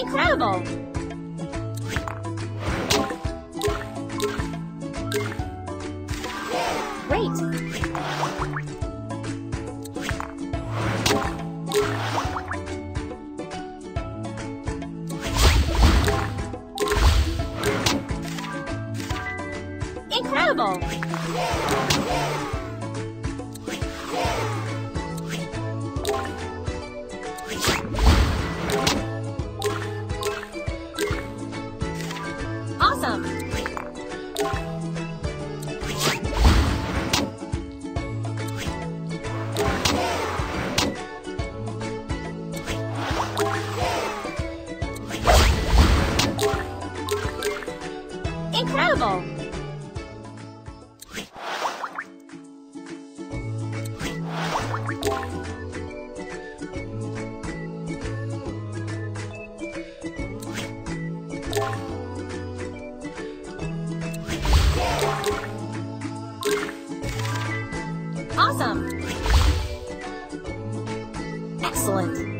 Incredible! Great! Incredible! Awesome! Incredible! Awesome! Excellent!